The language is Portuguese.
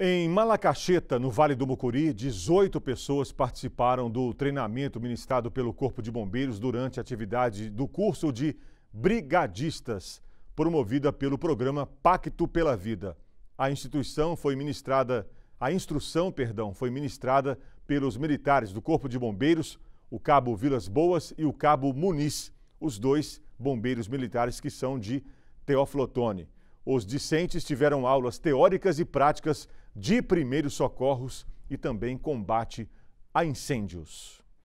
Em Malacacheta, no Vale do Mucuri, 18 pessoas participaram do treinamento ministrado pelo Corpo de Bombeiros durante a atividade do curso de Brigadistas, promovida pelo programa Pacto pela Vida. A instituição foi ministrada, a instrução, perdão, foi ministrada pelos militares do Corpo de Bombeiros, o cabo Vilas Boas e o cabo Muniz, os dois bombeiros militares que são de Teoflotone. Os discentes tiveram aulas teóricas e práticas de primeiros socorros e também combate a incêndios.